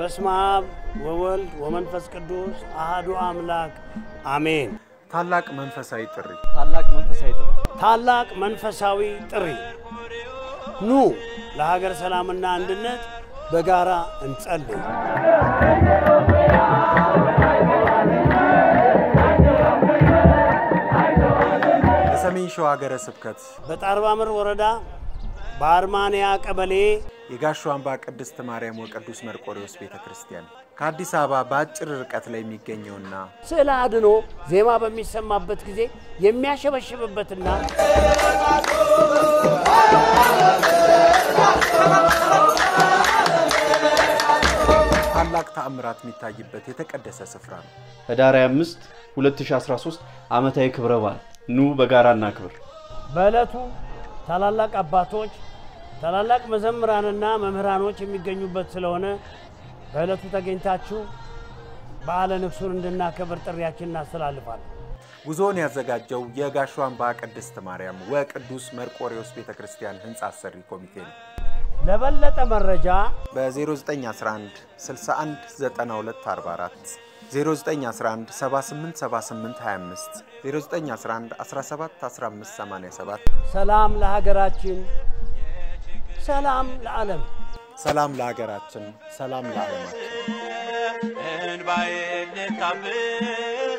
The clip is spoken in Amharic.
በስመ አብ ወወልድ ወመንፈስ ቅዱስ አሃዱ አምላክ አሜን። ታላቅ መንፈሳዊ ጥሪ ታላቅ መንፈሳዊ ጥሪ ታላቅ መንፈሳዊ ጥሪ ኑ ለሀገር ሰላምና አንድነት በጋራ እንጸልይ። በሰሜን ሸዋ ሀገረ ስብከት በጣርባምር ወረዳ በአርማንያ ቀበሌ የጋሾ አምባ ቅድስት ማርያም ወቅዱስ መርቆሬዎስ ቤተ ክርስቲያን ከአዲስ አበባ በአጭር ርቀት ላይ የሚገኘውና ስዕለ አድኖ ዜማ በሚሰማበት ጊዜ የሚያሸበሽብበትና ታላቅ ተአምራት የሚታይበት የተቀደሰ ስፍራ ነው። ህዳር 25 2013 ዓመታዊ ክብረ በዓል ኑ በጋራ እናክብር። በዕለቱ ታላላቅ አባቶች፣ ታላላቅ መዘምራንና መምህራኖች የሚገኙበት ስለሆነ በዕለቱ ተገኝታችሁ በዓለ ንግሱን እንድናከብር ጥሪያችን እናስተላልፋለን። ጉዞውን ያዘጋጀው የጋሾ አምባ ቅድስት ማርያም ወቅዱስ መርቆሬዎስ ቤተ ክርስቲያን ህንፃ አሰሪ ኮሚቴ ነው። ለበለጠ መረጃ በ0911 61 92 44 0911 78 78 25 0911 17 15 87 ሰላም ለሀገራችን፣ ሰላም ለዓለም። ሰላም ለሀገራችን፣ ሰላም ለዓለማችን። እንባዬ ልታብስ